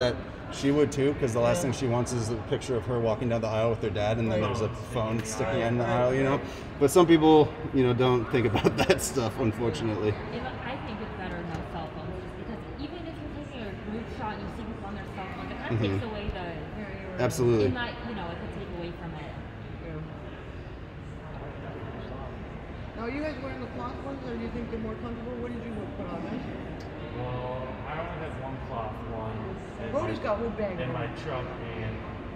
that she would too, because the last thing she wants is a picture of her walking down the aisle with her dad, and then there's a phone sticking in the aisle, you know. But some people, you know, don't think about that stuff, unfortunately. If, I think it's better no cell phones, because even if you're taking a group shot and you see people on their cell phone, it kind of takes away the. Absolutely. It might, you know, it could take away from it. Now, are you guys wearing the cloth ones, or do you think they're more comfortable? What did you put on? Nice. Well, I only have one cloth one. In Brodie's my- got whole bag. In my truck, and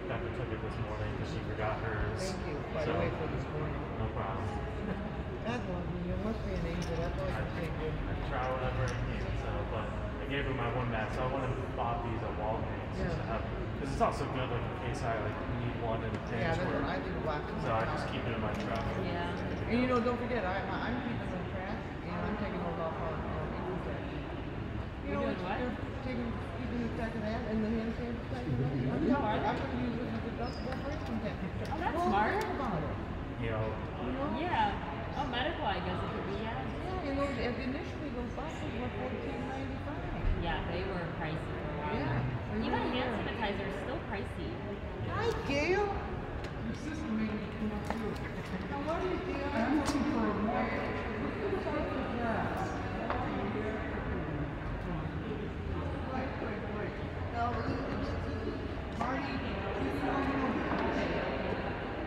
Becca took it this morning because she forgot hers. Thank you, by so, the way, for this morning. No problem. That's lovely. You must be an angel. That's always I, a thing, good. I try whatever I can. So, but I gave her my one mask, so I went and bought these at Walgreens just to have. Because it's also good, like in case I like need one in a Yeah, pinch. that's where- what I think black. so I just keep it in my truck. Yeah. And you know, don't forget, I, I- I'm keeping them trash, and I'm taking those off our, our income. You You're know, doing what? they're taking, keeping the track of that and the hand sanitizer. I'm Oh, are I'm they? gonna use it as a deductible for income tax. Oh, that's smart. think about it. You know, Yeah. Oh, medical, I guess it could be, yeah. Yeah, you know, and initially those boxes were fourteen ninety-five. Yeah, they were pricey for a while. Yeah. Even hand are. sanitizer is still pricey. Hi, Gail. Your sister made me come up here. How are you, Gail? I'm looking for a more.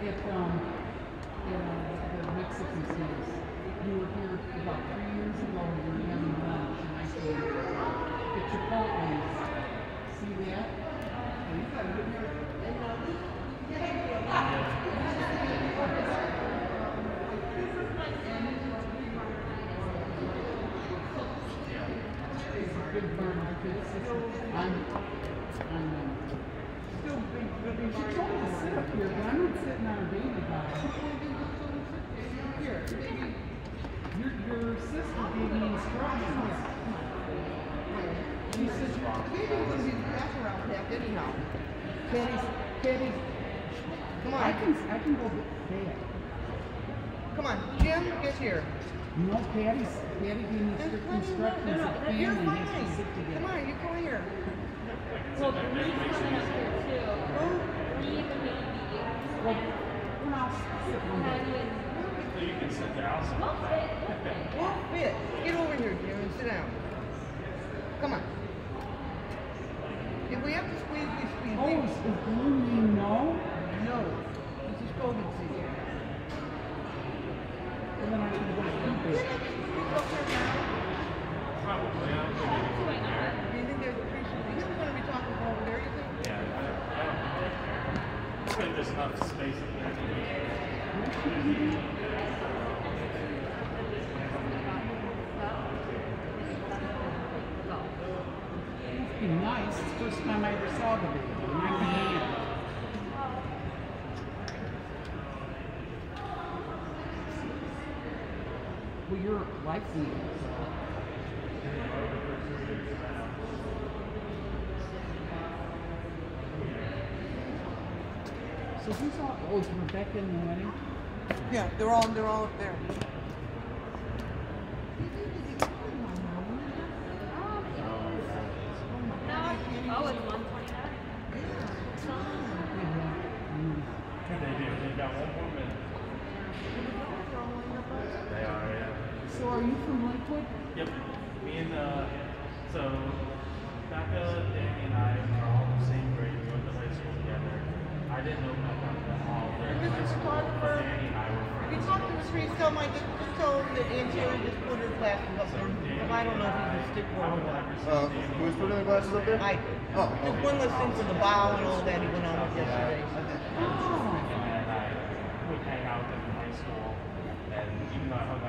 If, um, in, uh, the Mexican cities, you were here about three years ago, you were having lunch, and I said, the Chipotle's, see that? Oh, you got a good hair. Good burn, good system. I'm, I'm, um, still big, but she told me to sit up here, but I'm not sitting on a baby bottle. Here, your, your sister gave me instructions. She said, Maybe we're gonna be passing around packed anyhow. Patty's, Patty's, Come I on, can, I can go back. come on, Jim, get here. No, Patty's, Patty gave me There's strict plenty of instructions No, that no, you're family has to fine. sit Come on, you come here. Well, Bree's coming up here too. Oh, Bree, the baby. Well, when I'll sit one so you can sit there. I'll We'll fit, we'll fit. Get over here, Jim, sit down. Come on. If we have to squeeze, we squeeze. Oh, is, blue mean no? No, this is COVID season. And then I can go keep it. Squeeze up there now. Probably. I don't think anything there. Do you think there's a piece of, he's gonna be talking from over there, you think? Yeah, I, I don't think there. It's good there's enough space up there. Must be nice. It's the first time I ever saw the baby. And I'm a man. Well, you're licensed. So who's all, oh, is Rebecca in the wedding? Yeah, they're all, they're all up there. Oh, it's one twenty-nine. They do. They got one more minute. They are, yeah. So are you from Lakewood? Yep. Me and uh, so Becca, Danny, and I are all the same grade. We went to high school together. I didn't know Becca at all. during Mr. high school, but Photographer, Danny and I were If you friends. talk to the streets, tell Mike, just just tell him that Aunt Terry just put her glasses up there. But I don't know if he's a stick I or would what. never see Uh, Danny. who's putting the glasses up there? I, Oh, just one less thing for the bow and all that he went on with yesterday. And then I would hang out with them in high school. And even though I hung out with them, I had no clue who Becca was until like, school. And even though I didn't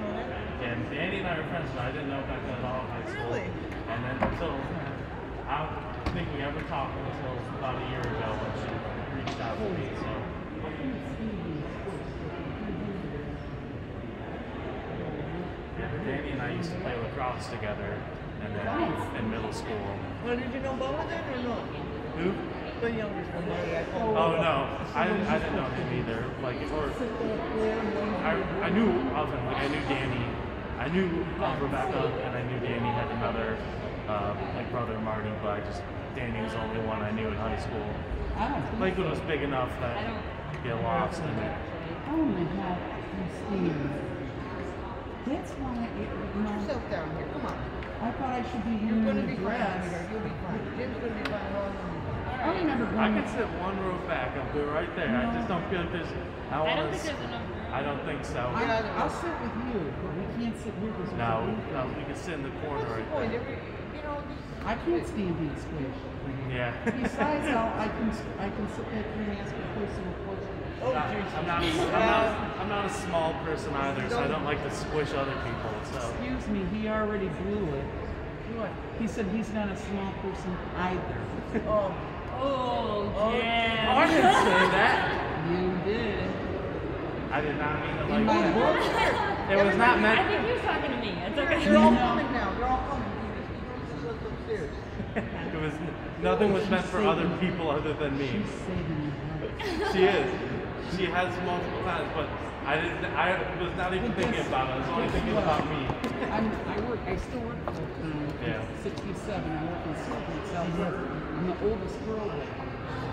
know that. And Danny and I were friends, but I didn't know Becca at all in high school. And then until I don't think we ever talked until about a year ago when she reached out to me. So yeah, but Danny and I used to play lacrosse together, and then in middle school. Well, did you know Boa then or no? Who? The youngest one, the Oh no, I, I didn't know him either. Like or I, I knew of him. Like I knew Danny. I I knew of Rebecca and I knew Danny had another um, like brother Marty, but I just Danny was the only one I knew in high school. I Lakewood was big enough that don't. you get lost in it. Oh my God, Christine. That's why, it, you Put know, yourself down here. Come on. I thought I should be You're gonna be fine, dress. sweetheart. You'll be fine. Jim's gonna be fine. We're all gonna. I remember I going. could sit one row back. I'll be right there. I just don't feel like there's. I, I wanna don't think there's enough room. I don't think so. I, Yeah, I- I'll sit with you, but we can't sit here because No, no, we can sit in the corner What's the point? there. Every, you know, I can't stand being squished. Yeah. Besides, I'll, I can I can sit back here and ask a personal question. Oh, I'm not, I'm not, I'm not a small person either, so I don't like to squish other people. So Excuse me, he already blew it. What? He said he's not a small person either. Oh, Oh, oh, oh, I didn't say that. You did. I did not mean to In like my that. book, It was not meant. I think he was talking to me. It's okay. they're all coming now. You're all coming. You just, you just upstairs. It was nothing was meant for other people other than me. she's saving. She is. She has multiple times, but I didn't. I was not even thinking about it. I was only thinking about me. I'm, I work. I still work full time. Mm, yeah. Sixty-seven. I work in Silver, Southwest. I'm the oldest girl there,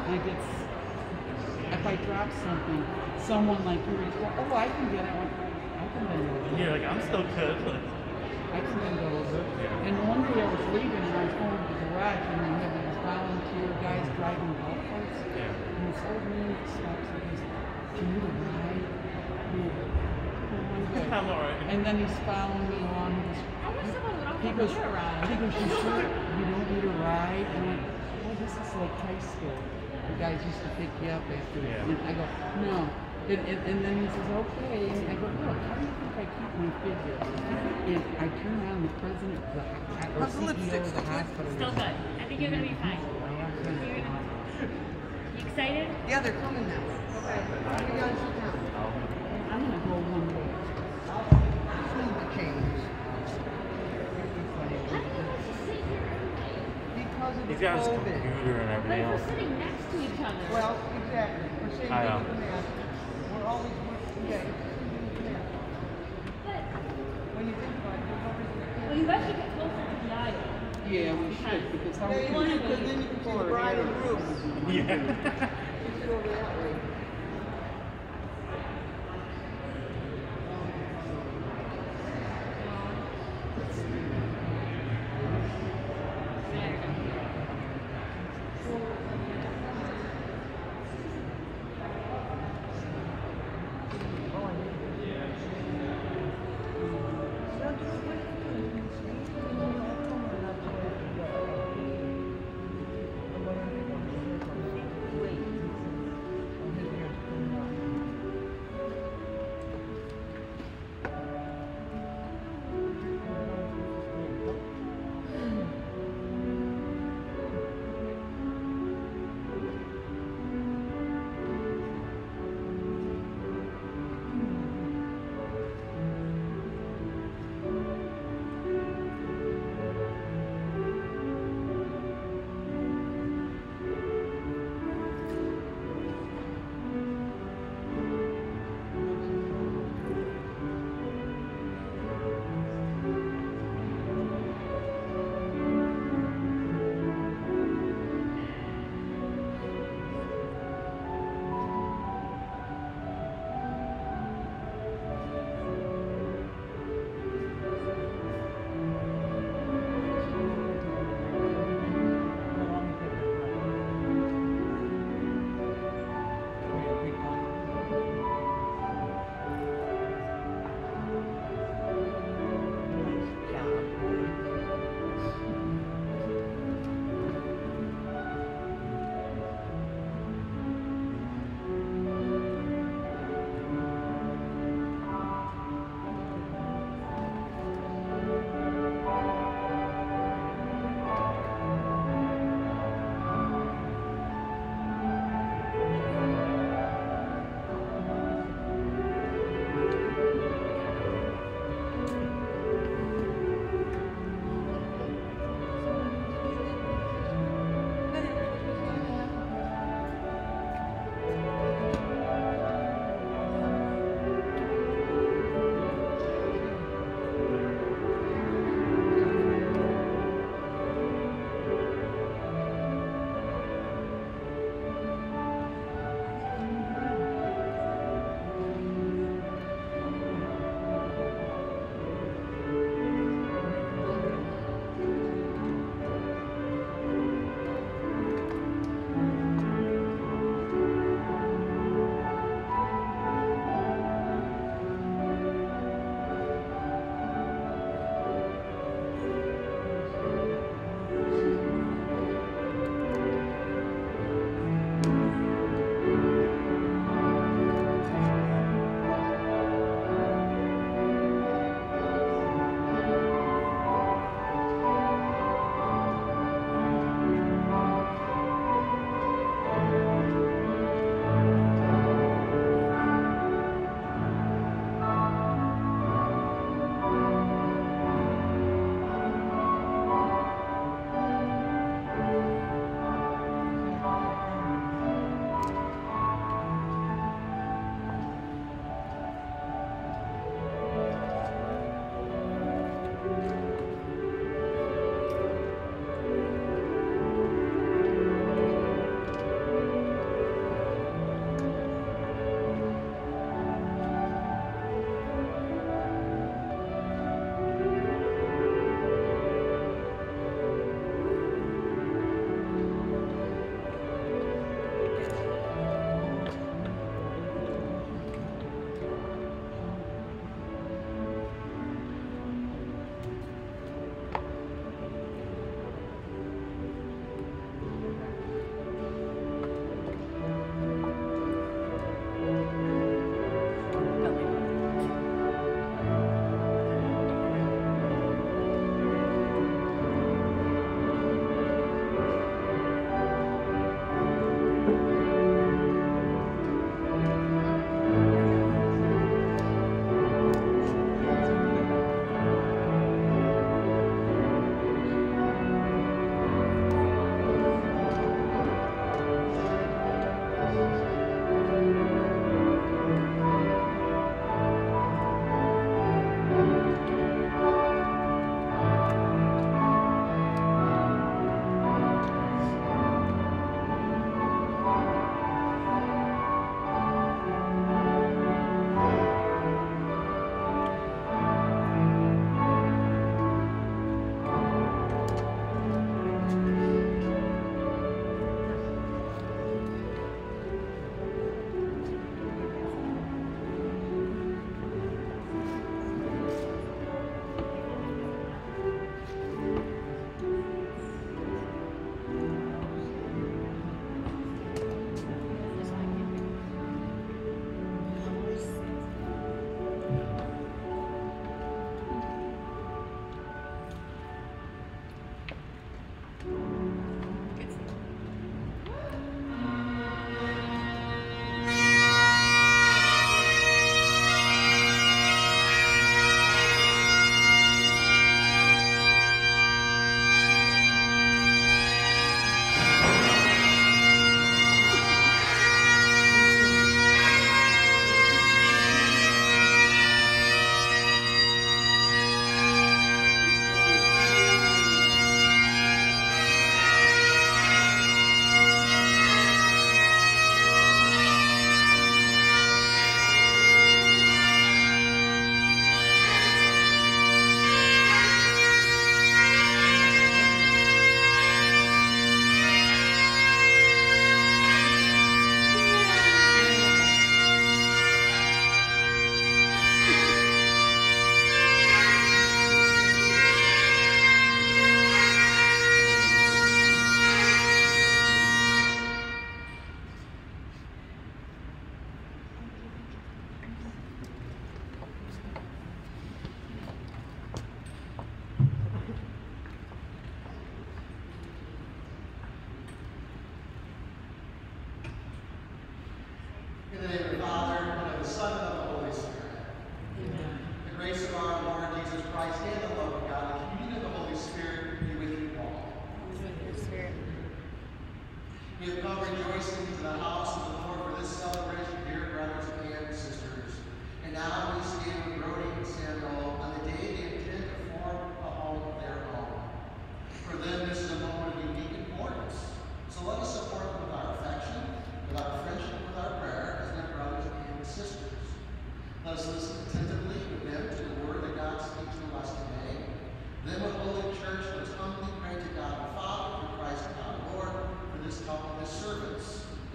and I get. If I drop something, someone like you reach, well, oh, I can get it. I can bend over. You're like, I'm still good. I can bend over. Yeah. And one day I was leaving and I was going to the garage and they had these volunteer guys driving golf carts. Yeah. And this old man stops and goes, Can you ride? Yeah. Oh, I'm. I'm alright. And then he's following me along. He goes, I wish someone would he offer goes, me he goes, you sure you don't need a ride? And I'm like, oh, this is like high school. The guys used to pick you up after. Yeah. And I go, no. And, and, and then he says, okay. And I go, look, how do you think I keep my figure? And I turn around, the president, the, or How's the CEO lipstick? of the Still hospital. Still goes, good. I think you're gonna be fine. Oh, you're gonna- You excited? Yeah, they're coming now. Okay. You guys sit down. I'm gonna go one way. Just need to change. How do you guys just sit here anyway? Because of He's the got his computer and But everything if we're else. sitting next to each other. Well, exactly. We're saying I know. We're always, we're, yeah, it's the mask. but When you think about it, there's always well, you guys should get closer to the aisle. Yeah, we should, because how Yeah, we you can because then you can see the bride and groom. Yeah.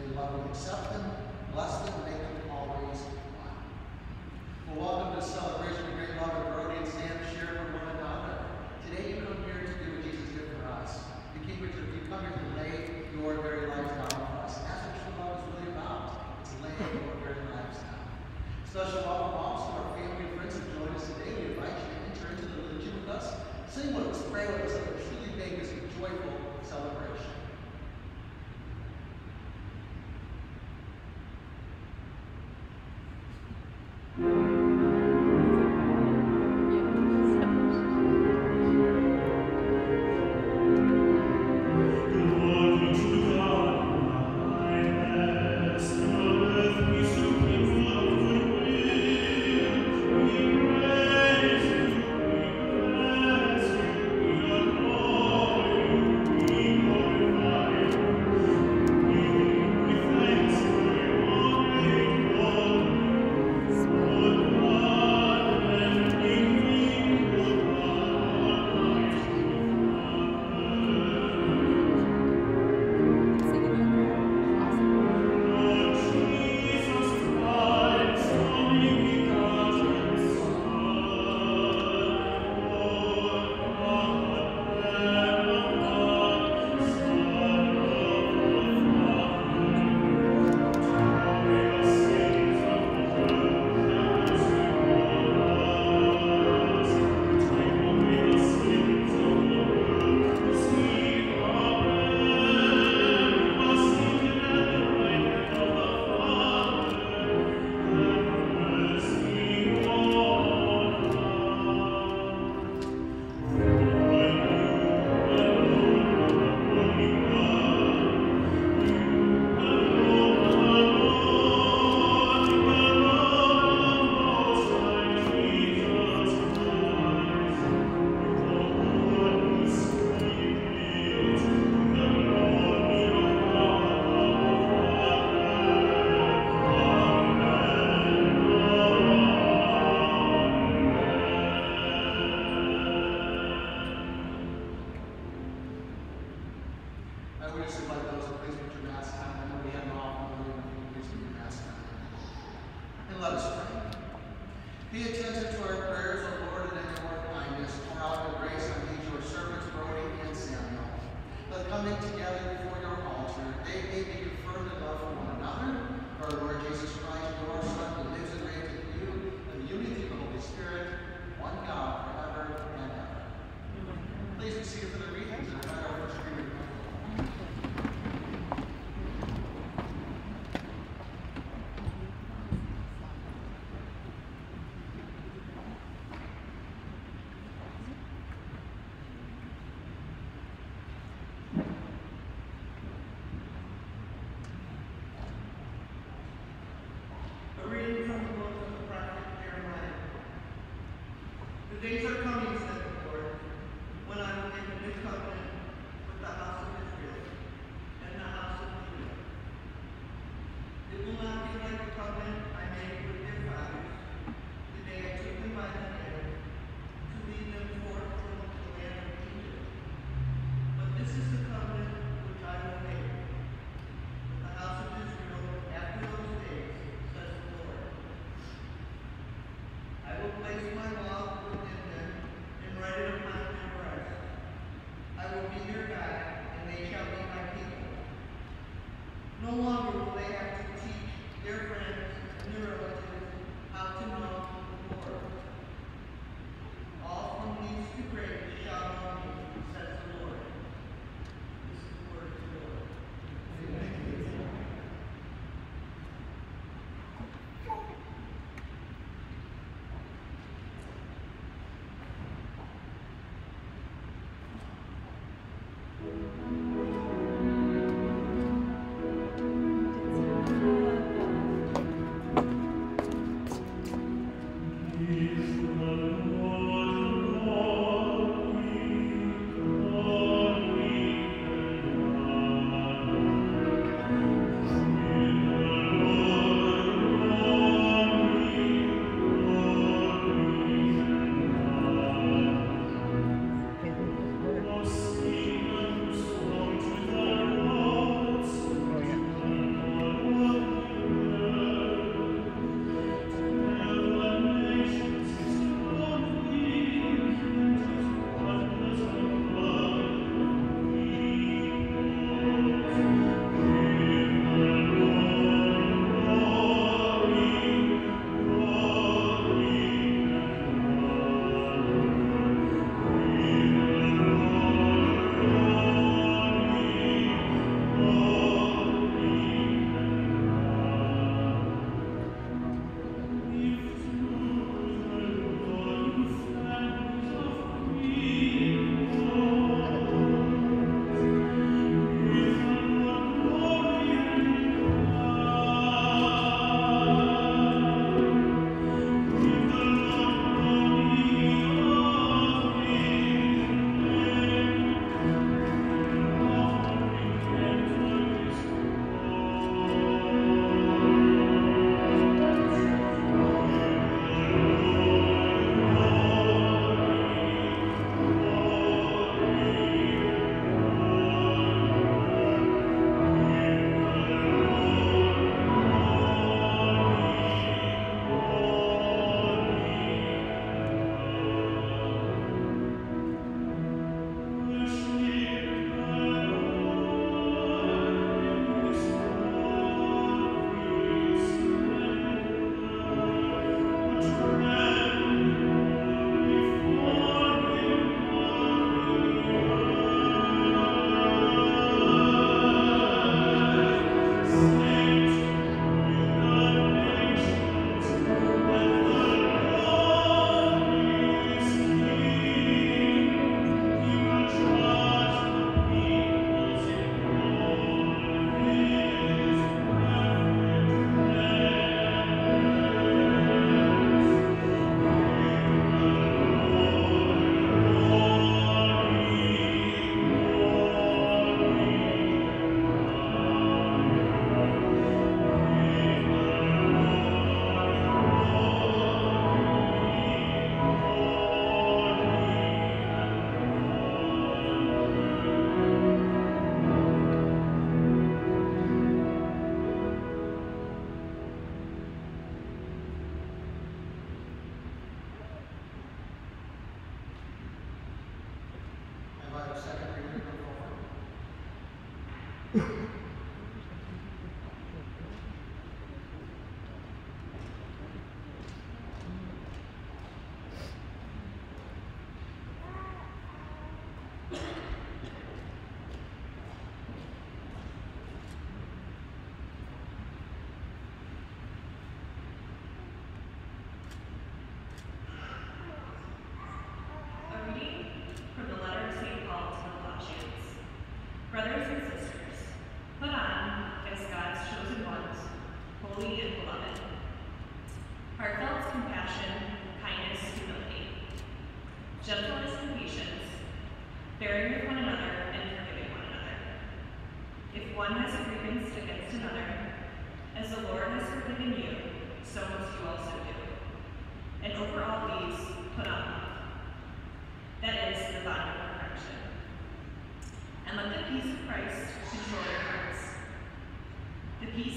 If love them, accept them, bless them, make them always mine. Well, welcome to the celebration of great love and Brodie and Sam share with one another. Today you come here to do what Jesus did for us. You came here to you come here to lay your very life down for us. That's what true love is really about. It's laying your very lives down. Special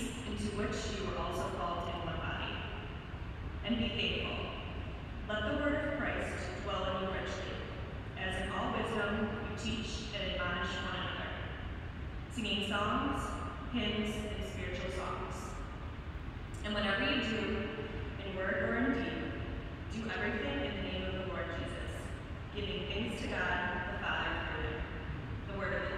peace into which you were also called in one body. And be faithful. Let the word of Christ dwell in you richly, as in all wisdom you teach and admonish one another, singing psalms, hymns, and spiritual songs. And whatever you do, in word or in deed, do everything in the name of the Lord Jesus, giving thanks to God the Father through. The word of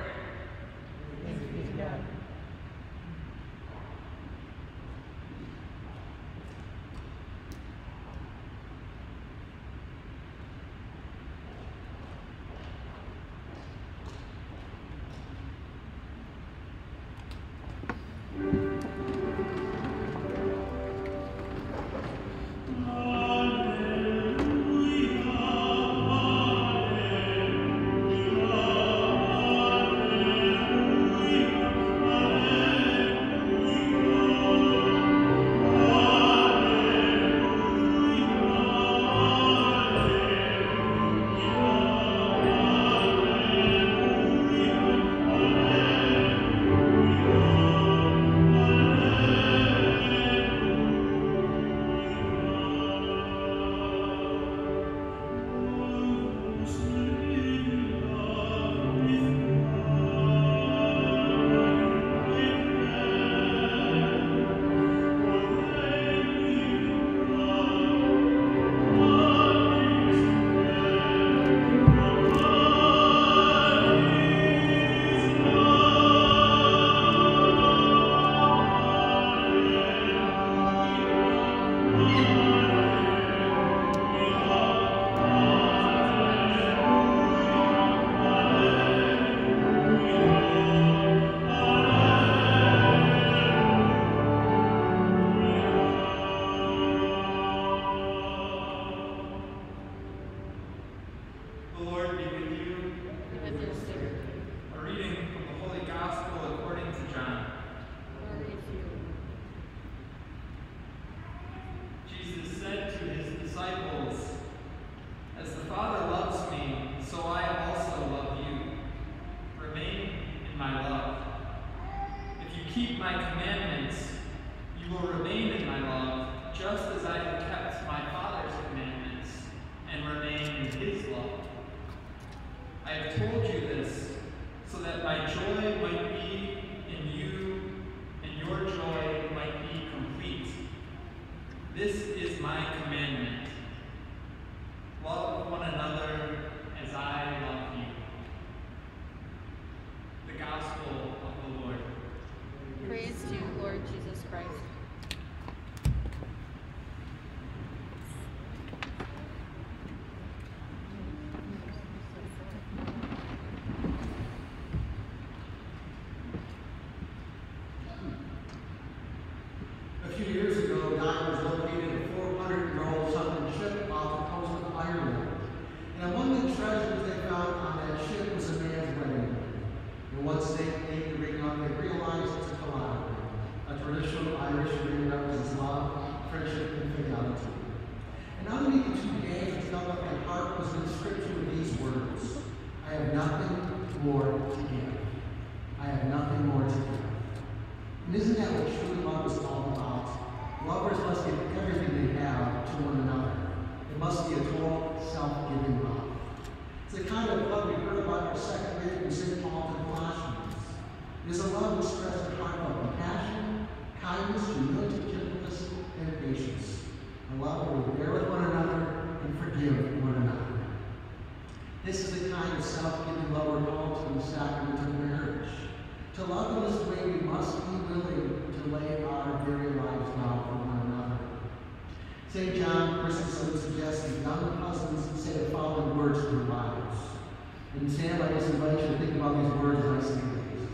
And Sam, I just invite you to think about these words as I say these.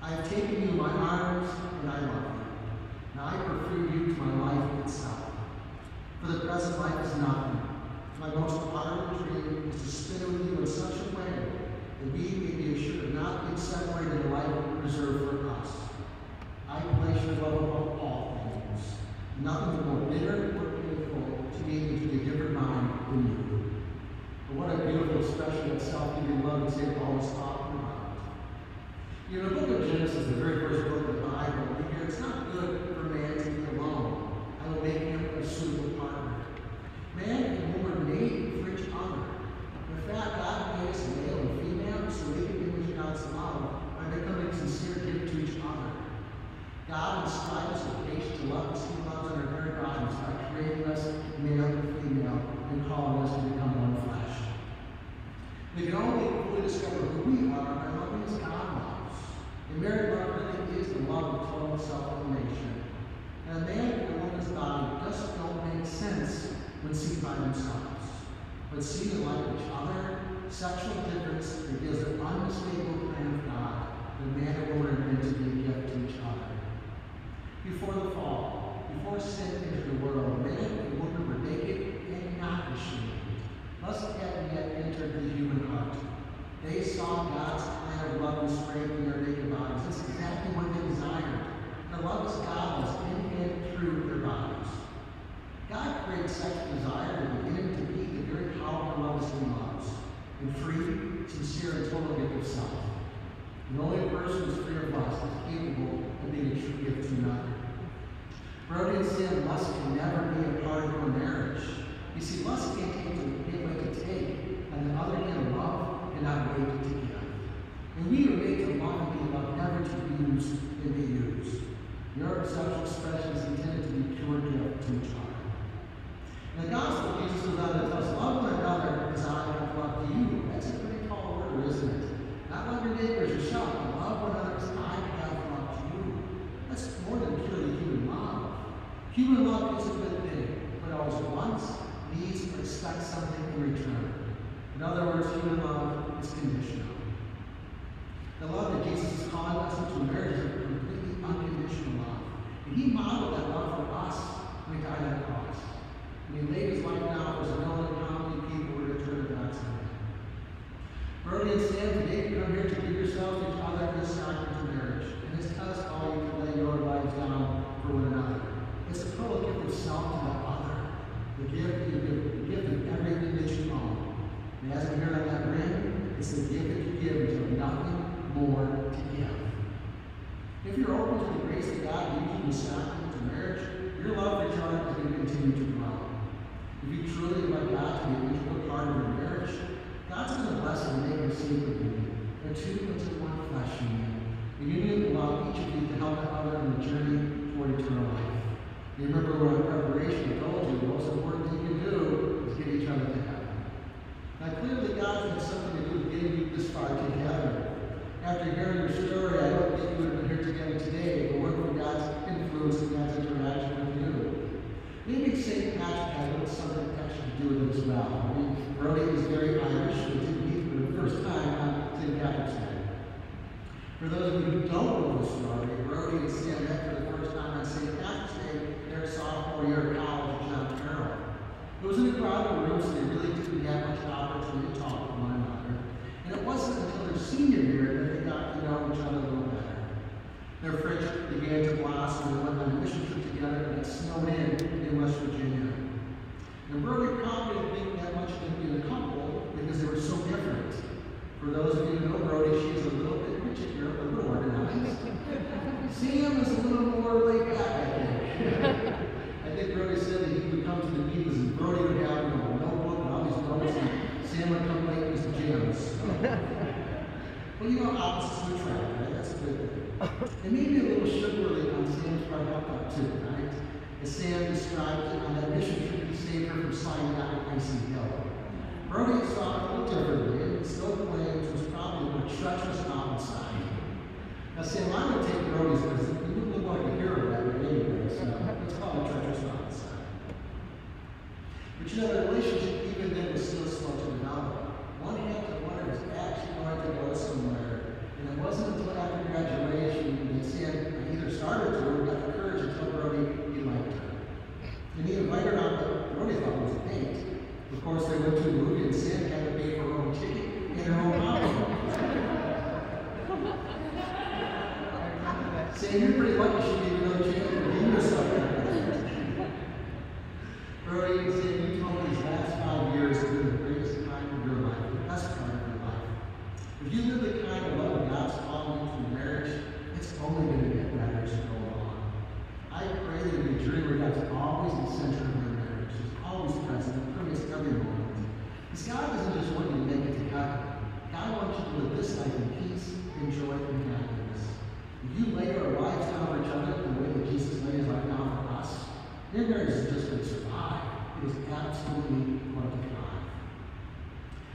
I have taken you in my arms, and I love you. Now I prefer you to my life itself. For the present life is nothing. My most ardent dream is to spend with you in such a way that we may be assured of not being separated in life reserved for us. I place your love above all things. Nothing more bitter or painful to me than to be different mind than you. But what a beautiful, special, self-giving love St. Paul is talking about. You know, the book of Genesis, the very first book of the Bible, we hear it's not good for man to be alone. I will make him a suitable partner. Man and woman made for each other. In fact, God made us male and female so we can image God's love by becoming sincere gift to each other. God inspires us with patience to love as He loves in our very bodies by creating us male and female and calling us to become one flesh. We can only fully discover who we are by loving as God loves. And love really is the love of total self-elimination. And a man and a woman's body just don't make sense when seen by themselves. But seen in light of each other, sexual difference reveals an unmistakable plan of God the man and woman are meant to be a gift to each other. Before the fall, before sin entered the world, man and woman were naked and not ashamed. Lust hadn't yet entered the human heart. They saw God's plan of love and strength in their naked bodies. That's exactly what they desired. The love as God was in and through their bodies. God created such desire the beginning to be the very power of love he loves, and free, sincere, and total gift of self. And only person who's free of lust is capable of being a true gift to another. Brodie sin lust can never be a part of your marriage. You see, lust can't take to can't wait to take, and the other can love and not wait to give. And we are made to be loved, never to use and be used. Your sexual expression is intended to be pure gift to each other. In the gospel, Jesus goes on to us, love one another as I have loved you. That's a pretty tall order, isn't it? Not love your neighbors yourself, but love one another as I have loved you. That's more than purely human love. Human love is a good thing, but always wants, needs, or expects something in return. In other words, human love is conditional. The love that Jesus calling us into marriage is a completely unconditional love. And he modeled that love for us when he died on the cross. And he laid his life down for us, knowing how many people were returned to God's hand. Brodie and Sam, today you come here to give yourselves to each other in the sacrament of marriage. And this tells us all you can lay your lives down for one another. It's a total gift of self to the other. The gift you give, the gift of everything that you own. And as we hear on that ring, it's the gift that you give until nothing more to give. If you're open to the grace of God the sacrament of marriage, your love for each other is going to continue to grow. If you truly invite God to be an integral part of your marriage, God's going to bless and make a secret union. The two into one flesh union. The union will allow each of you to help the other in the journey toward eternal life. You remember what preparation told you the most important thing you can do is get each other to heaven. Now clearly God had something to do with getting you this far together. After hearing your story, I don't think you would have been here together today, but what for God's influence and God's interaction with you. Maybe St. Patrick had something extra to do with it as well. I mean, Brodie is very Irish, we did meet for the first time on St. Patrick's Day. For those of you who don't know the story, Brodie and Sam met for the first time on St. Patrick's Day their sophomore year of college. It was in a crowded room, so they really didn't have much opportunity to talk to one another. And it wasn't until their senior year that they got to know each other a little better. Their friendship began to blossom and went on a mission trip together and got snowed in in West Virginia. And Brodie probably didn't that much being a couple because they were so different. For those of you who know Brodie, she's a little bit particular, a little organized. Sam is a little more laid back, I think. I think Brodie said that he would come to the meetings and Brodie would have you know, a notebook and all these notes, and Sam would come late with his jams. Well, you know, opposites attract, right? That's a good thing. And maybe a little sugarly on Sam's part about that too, right? As Sam described it on that mission trip he saved her from sliding down an icy hill. Brodie saw it a little differently and still claims it was probably a treacherous mountainside. Now, Sam, I would take Brodie's because he wouldn't look like a hero that way anyway, so it's a treacherous mountainside. But you know, the relationship even then was still slow to develop. One had to wonder was actually going to go somewhere. And it wasn't until after graduation that Sam either started to or got the courage to tell Brodie he liked her. And he invited her on what Brodie thought was a date. Of course, they went to a movie and Sam had to pay for her own ticket and her own popcorn. Sam, you're pretty lucky she you another chance to redeem yourself. Brodie and Sam, you told me these last five years have been the greatest time of your life, the best time of your life. If you live the kind of love God's calling you through marriage, it's only going to get better as you go along. I pray that in a journey where God's always the center of your marriage, He's always present, permeates every moment. Because God doesn't just want you to make it to heaven. God wants you to live this life in peace, in joy, and happiness. If you lay our lives down for each other the way that Jesus laid his life down for us, your marriage is just going to survive. It is absolutely going to thrive.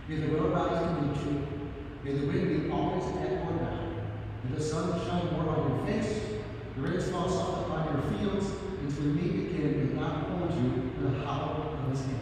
May the will of God meet you. May the wind be always at your back. May the sun shine more on your face. The rains fall soft upon your fields. And to meet again, may God hold you in the hollow of his hand.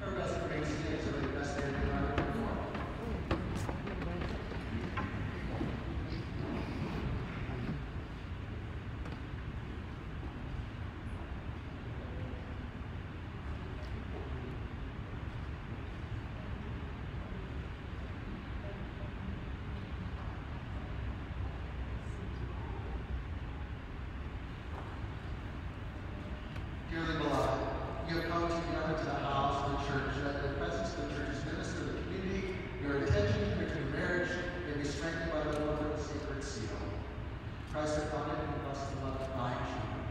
Everybody's great today, so the best day of your life before. Dearly beloved, you have come together to the house of the church, that in the presence of the church's minister of the community, your attention to your marriage may be strengthened by the Lord of the sacred seal. Christ our covenant and bless the love of my children.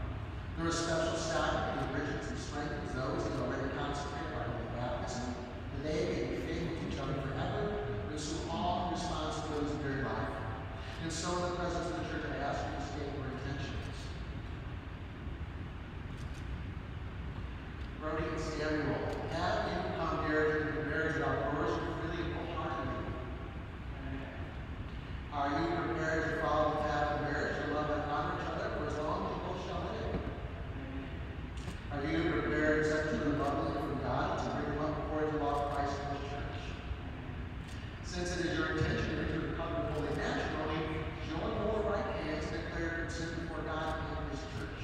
There is special sacrament that enriches and strengthens those who are already consecrated by holy baptism, that they may be faithful to each other forever, and assume all responsibilities of their life. And so in the presence of the church, I ask you to state your intentions. Brodie and Samuel, have you come here to the marriage of our doors freely and wholeheartedly? Are you prepared to follow the path of marriage and love and honor each other for as long as you both shall live? Are you prepared sexually and lovingly from God to bring them up before the law of Christ and His church? Since it is your intention to enter the covenant fully naturally, join your right hands and declare consent before God and His church.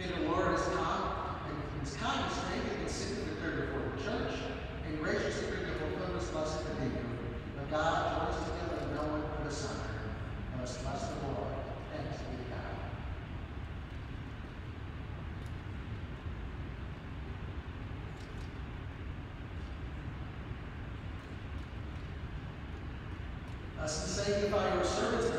May the Lord is kind, and his kind and strength and sin declared before the church, and graciously bring the fulfillment blessed to thee. But God joins us together in no one put asunder. Let us bless the Lord. Thanks be to God. Thus and sanctify your servants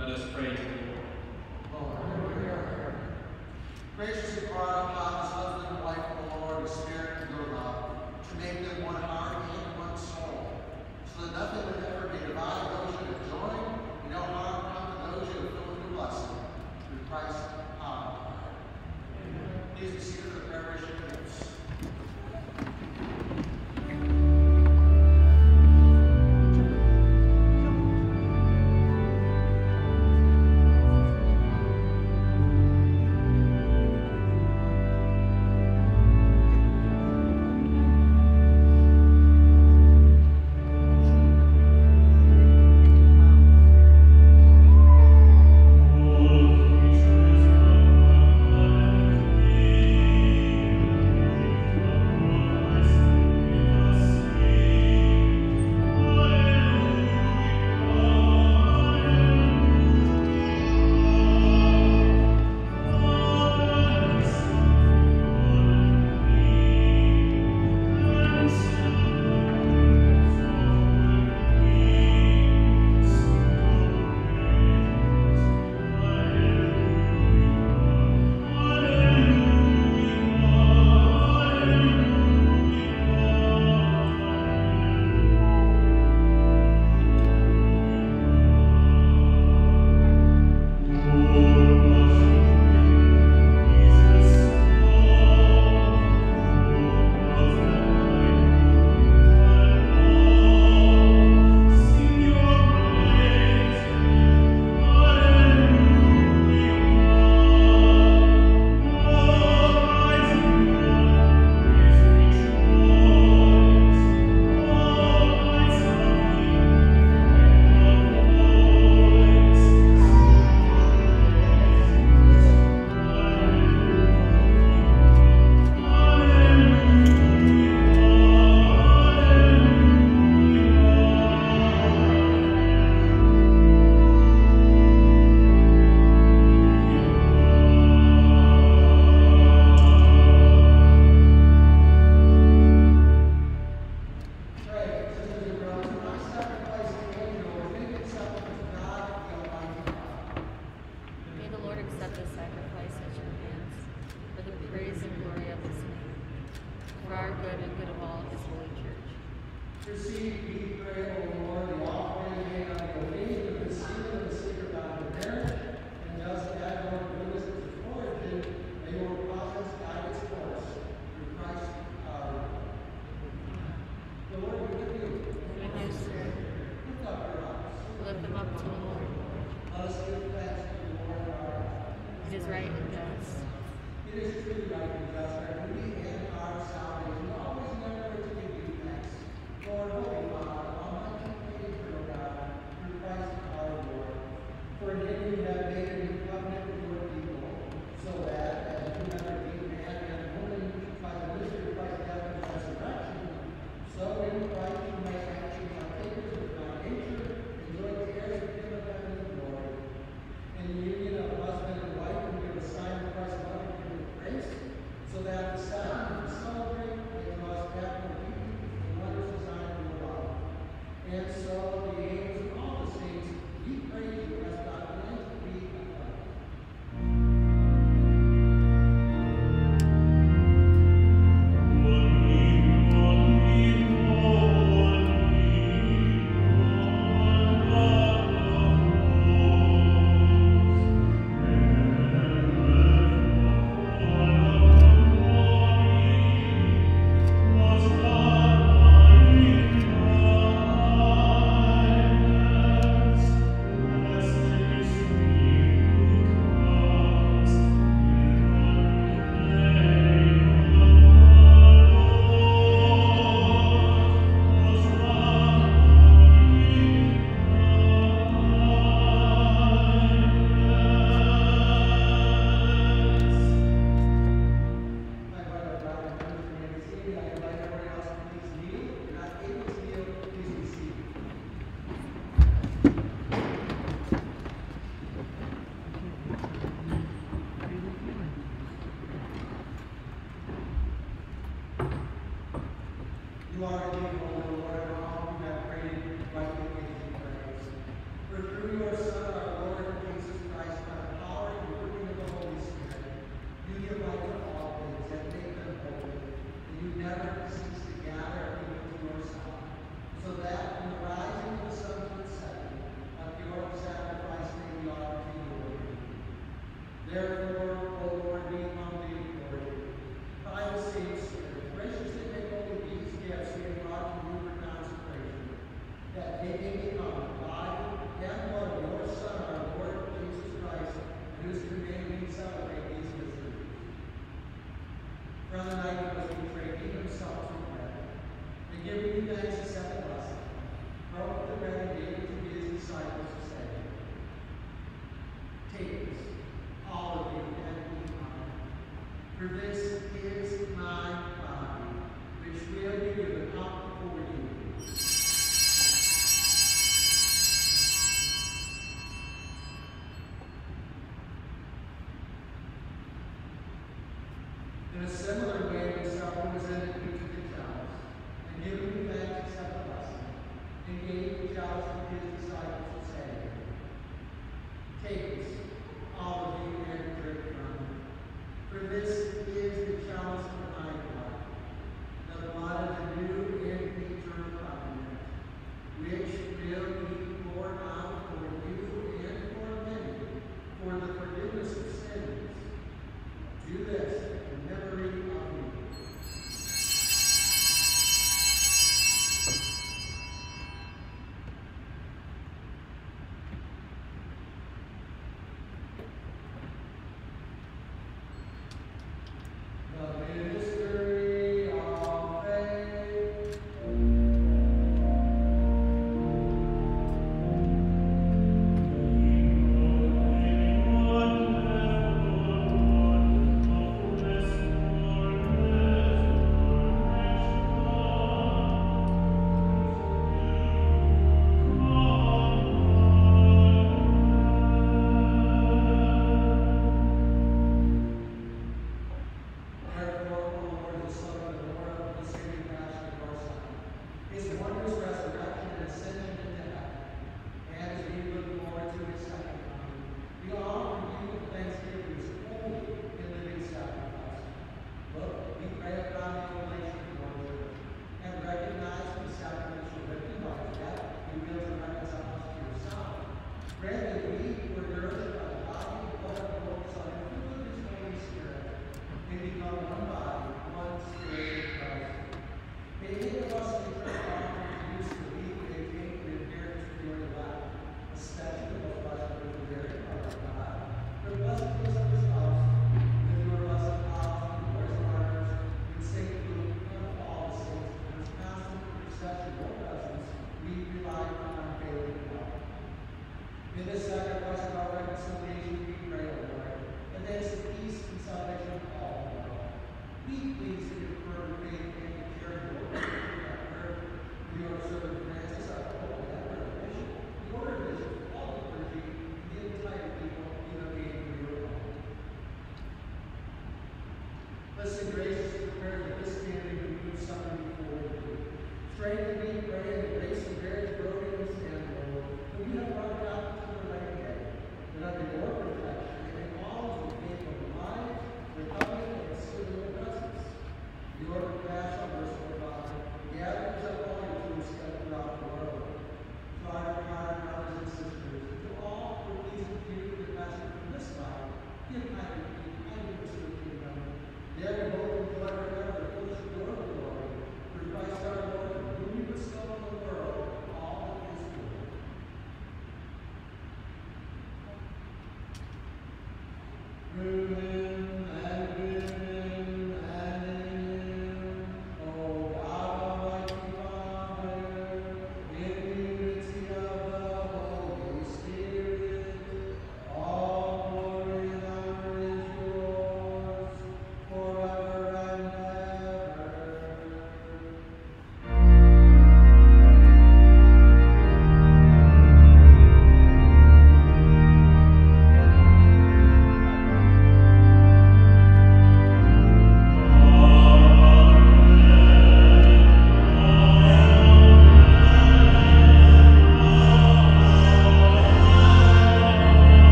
Let us pray to the Lord. Gracious and God, God's husband and wife, the Lord, is of your love, to make them one heart and one soul, so that nothing would ever be divided those who have joined, and no harm come to those who have filled with your blessing. Through Christ, our Lord. Please be seated the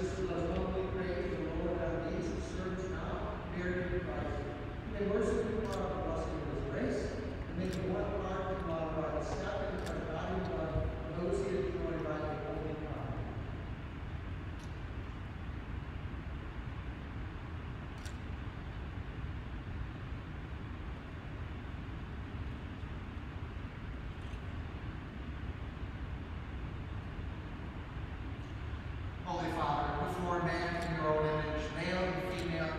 This is a lovely praise the Lord uh, has needs and servants now, here your Christ. May worship email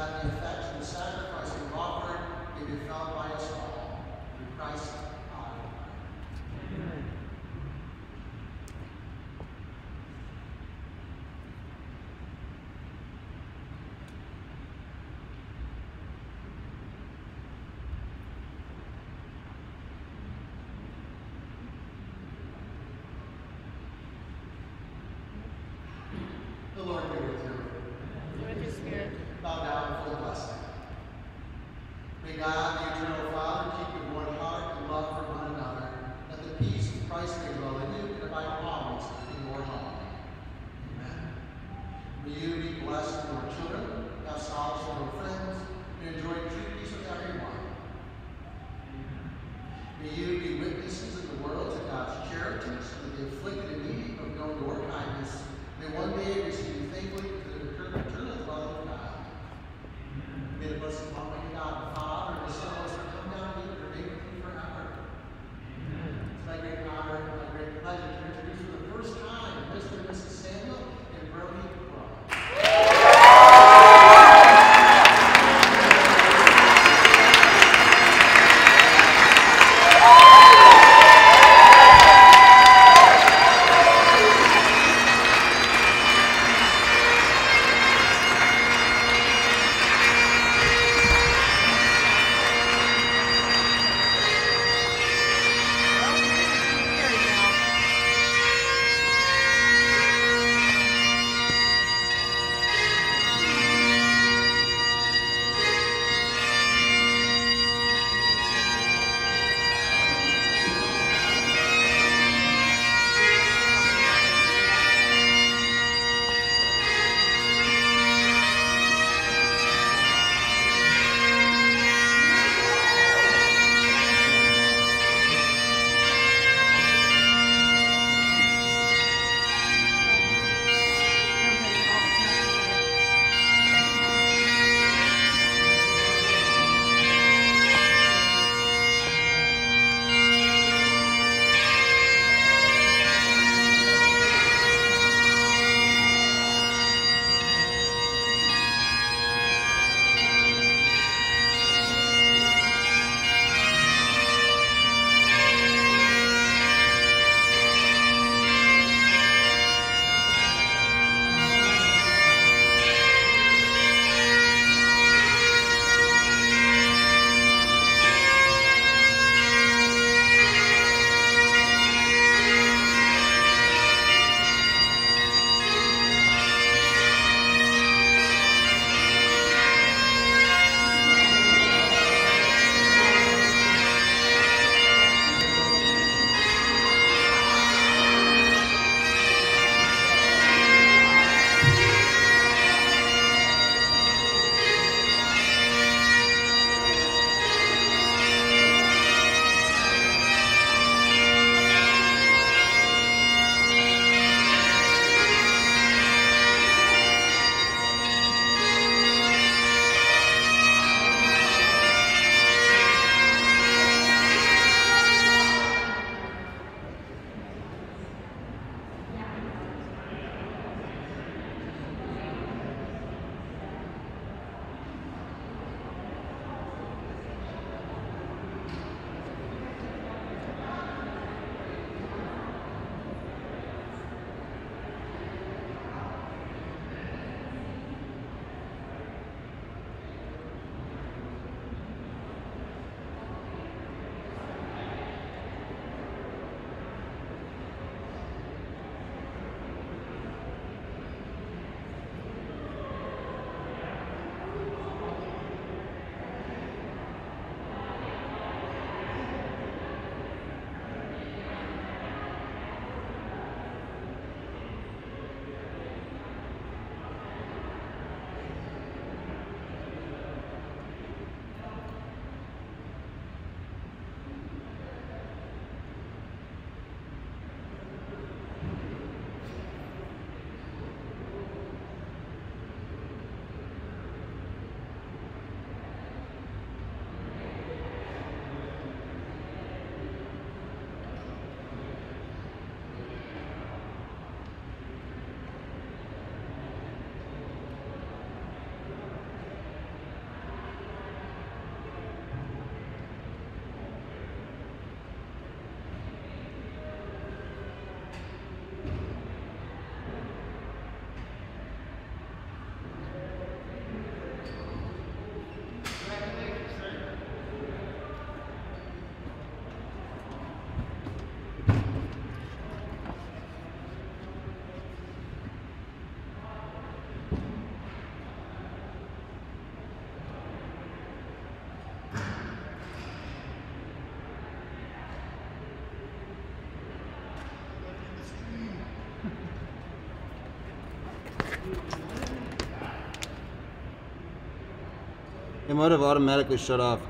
Amen. It might have automatically shut off.